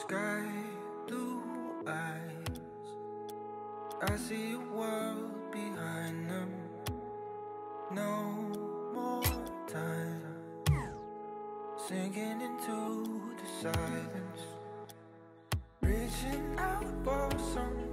Sky blue eyes. I see a world behind them. No more time. Sinking into the silence. Reaching out for some